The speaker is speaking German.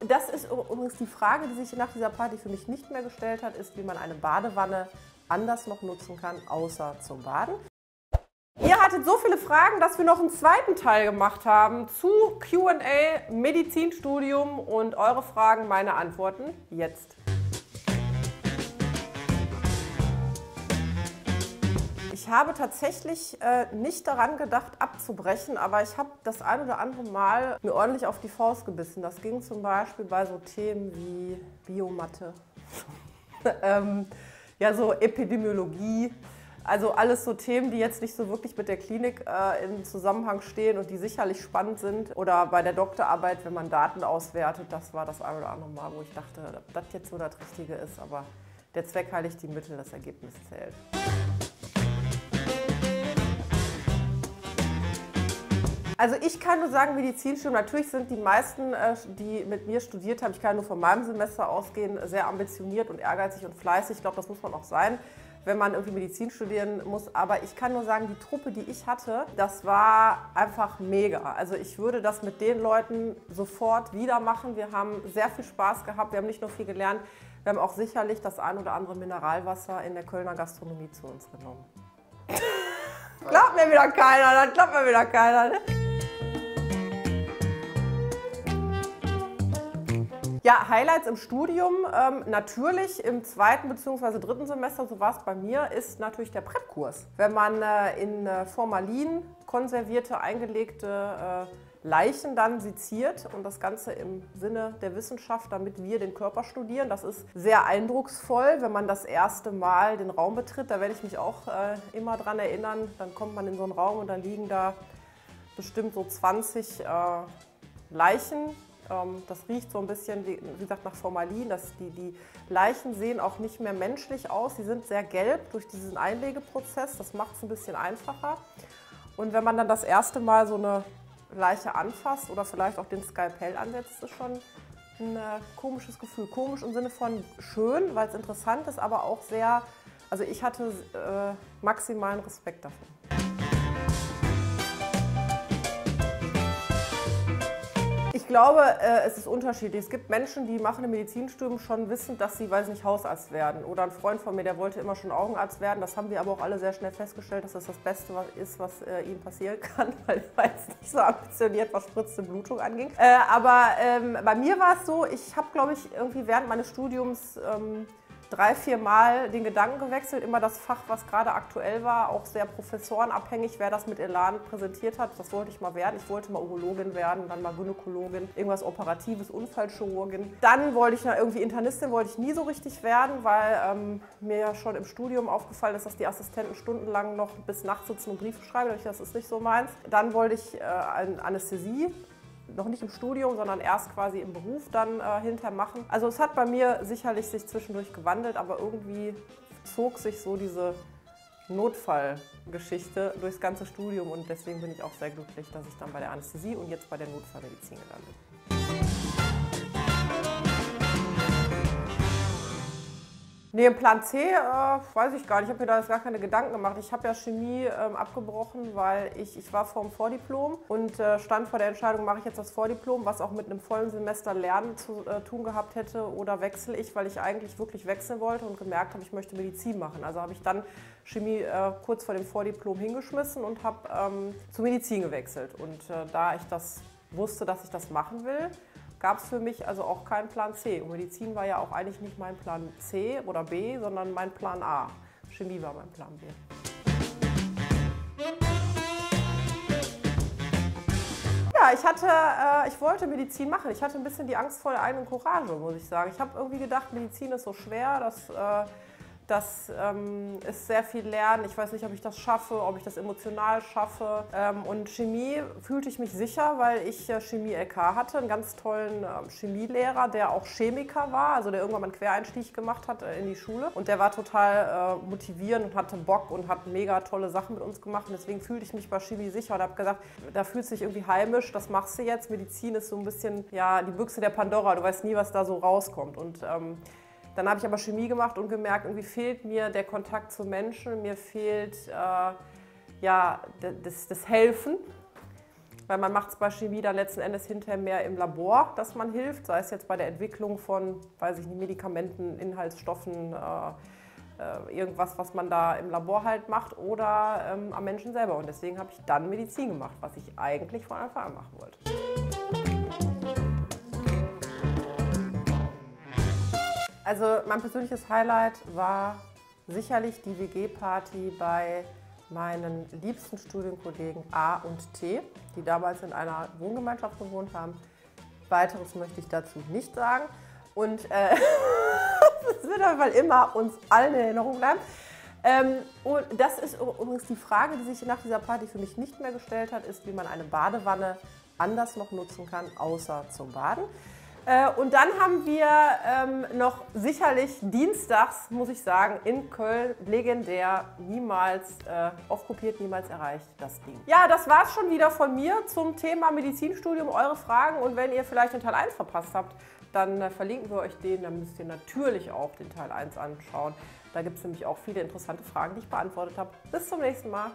Das ist übrigens die Frage, die sich nach dieser Party für mich nicht mehr gestellt hat, ist, wie man eine Badewanne anders noch nutzen kann, außer zum Baden. Ihr hattet so viele Fragen, dass wir noch einen zweiten Teil gemacht haben zu QA, Medizinstudium und eure Fragen, meine Antworten jetzt. Ich habe tatsächlich äh, nicht daran gedacht, abzubrechen, aber ich habe das ein oder andere Mal mir ordentlich auf die Faust gebissen. Das ging zum Beispiel bei so Themen wie Biomatte, ähm, ja, so Epidemiologie. Also alles so Themen, die jetzt nicht so wirklich mit der Klinik äh, im Zusammenhang stehen und die sicherlich spannend sind. Oder bei der Doktorarbeit, wenn man Daten auswertet, das war das ein oder andere Mal, wo ich dachte, ob das jetzt so das Richtige ist. Aber der Zweck heiligt die Mittel, das Ergebnis zählt. Also ich kann nur sagen, Medizinstudium, natürlich sind die meisten, äh, die mit mir studiert haben, ich kann nur von meinem Semester ausgehen, sehr ambitioniert und ehrgeizig und fleißig. Ich glaube, das muss man auch sein, wenn man irgendwie Medizin studieren muss. Aber ich kann nur sagen, die Truppe, die ich hatte, das war einfach mega. Also ich würde das mit den Leuten sofort wieder machen. Wir haben sehr viel Spaß gehabt. Wir haben nicht nur viel gelernt, wir haben auch sicherlich das ein oder andere Mineralwasser in der Kölner Gastronomie zu uns genommen. klappt mir wieder keiner, dann klappt mir wieder keiner. Ne? Ja, Highlights im Studium, ähm, natürlich im zweiten bzw. dritten Semester, so war es bei mir, ist natürlich der PrEP-Kurs. Wenn man äh, in äh, Formalin konservierte, eingelegte äh, Leichen dann seziert und das Ganze im Sinne der Wissenschaft, damit wir den Körper studieren. Das ist sehr eindrucksvoll, wenn man das erste Mal den Raum betritt. Da werde ich mich auch äh, immer dran erinnern. Dann kommt man in so einen Raum und dann liegen da bestimmt so 20 äh, Leichen das riecht so ein bisschen, wie gesagt, nach Formalin. Das, die, die Leichen sehen auch nicht mehr menschlich aus. Sie sind sehr gelb durch diesen Einlegeprozess. Das macht es ein bisschen einfacher. Und wenn man dann das erste Mal so eine Leiche anfasst oder vielleicht auch den Skalpell ansetzt, ist schon ein äh, komisches Gefühl. Komisch im Sinne von schön, weil es interessant ist, aber auch sehr, also ich hatte äh, maximalen Respekt dafür. Ich glaube, äh, es ist unterschiedlich. Es gibt Menschen, die machen ein Medizinstudium schon wissend, dass sie, weiß nicht, Hausarzt werden. Oder ein Freund von mir, der wollte immer schon Augenarzt werden. Das haben wir aber auch alle sehr schnell festgestellt, dass das das Beste ist, was äh, ihm passieren kann, weil er jetzt nicht so ambitioniert, was spritzte Blutung anging. Äh, aber ähm, bei mir war es so, ich habe, glaube ich, irgendwie während meines Studiums ähm, drei, vier Mal den Gedanken gewechselt, immer das Fach, was gerade aktuell war, auch sehr professorenabhängig, wer das mit Elan präsentiert hat. Das wollte ich mal werden. Ich wollte mal Urologin werden, dann mal Gynäkologin, irgendwas Operatives, Unfallchirurgin. Dann wollte ich na, irgendwie Internistin, wollte ich nie so richtig werden, weil ähm, mir ja schon im Studium aufgefallen ist, dass die Assistenten stundenlang noch bis nachts sitzen und Briefe schreiben. Das ist nicht so meins. Dann wollte ich äh, Anästhesie noch nicht im Studium, sondern erst quasi im Beruf dann äh, hinter machen. Also es hat bei mir sicherlich sich zwischendurch gewandelt, aber irgendwie zog sich so diese Notfallgeschichte durchs ganze Studium und deswegen bin ich auch sehr glücklich, dass ich dann bei der Anästhesie und jetzt bei der Notfallmedizin gelandet bin. Nee, Plan C äh, weiß ich gar nicht. Ich habe mir da jetzt gar keine Gedanken gemacht. Ich habe ja Chemie ähm, abgebrochen, weil ich, ich war vor dem Vordiplom und äh, stand vor der Entscheidung, mache ich jetzt das Vordiplom, was auch mit einem vollen Semester Lernen zu äh, tun gehabt hätte oder wechsle ich, weil ich eigentlich wirklich wechseln wollte und gemerkt habe, ich möchte Medizin machen. Also habe ich dann Chemie äh, kurz vor dem Vordiplom hingeschmissen und habe ähm, zu Medizin gewechselt. Und äh, da ich das wusste, dass ich das machen will, gab es für mich also auch keinen Plan C. Und Medizin war ja auch eigentlich nicht mein Plan C oder B, sondern mein Plan A. Chemie war mein Plan B. Ja, ich hatte, äh, ich wollte Medizin machen. Ich hatte ein bisschen die Angst vor der eigenen Courage, muss ich sagen. Ich habe irgendwie gedacht, Medizin ist so schwer, dass äh, das ähm, ist sehr viel Lernen. Ich weiß nicht, ob ich das schaffe, ob ich das emotional schaffe. Ähm, und Chemie fühlte ich mich sicher, weil ich äh, Chemie-LK hatte, einen ganz tollen äh, Chemielehrer, der auch Chemiker war, also der irgendwann mal einen Quereinstieg gemacht hat äh, in die Schule. Und der war total äh, motivierend und hatte Bock und hat mega tolle Sachen mit uns gemacht. Und deswegen fühlte ich mich bei Chemie sicher und habe gesagt, da fühlt sich irgendwie heimisch, das machst du jetzt. Medizin ist so ein bisschen ja, die Büchse der Pandora, du weißt nie, was da so rauskommt. Und ähm, dann habe ich aber Chemie gemacht und gemerkt, irgendwie fehlt mir der Kontakt zu Menschen, mir fehlt äh, ja, das, das Helfen. weil man macht es bei Chemie dann letzten Endes hinterher mehr im Labor, dass man hilft, sei es jetzt bei der Entwicklung von, weiß ich nicht, Medikamenten, Inhaltsstoffen, äh, äh, irgendwas, was man da im Labor halt macht oder ähm, am Menschen selber. Und deswegen habe ich dann Medizin gemacht, was ich eigentlich von Anfang an machen wollte. Also mein persönliches Highlight war sicherlich die WG-Party bei meinen liebsten Studienkollegen A und T, die damals in einer Wohngemeinschaft gewohnt haben. Weiteres möchte ich dazu nicht sagen. Und äh, das wird auf jeden Fall immer uns allen in Erinnerung bleiben. Ähm, und das ist übrigens die Frage, die sich nach dieser Party für mich nicht mehr gestellt hat, ist, wie man eine Badewanne anders noch nutzen kann, außer zum Baden. Äh, und dann haben wir ähm, noch sicherlich dienstags, muss ich sagen, in Köln legendär, niemals äh, oft niemals erreicht, das Ding. Ja, das war es schon wieder von mir zum Thema Medizinstudium, eure Fragen. Und wenn ihr vielleicht den Teil 1 verpasst habt, dann äh, verlinken wir euch den. Dann müsst ihr natürlich auch den Teil 1 anschauen. Da gibt es nämlich auch viele interessante Fragen, die ich beantwortet habe. Bis zum nächsten Mal.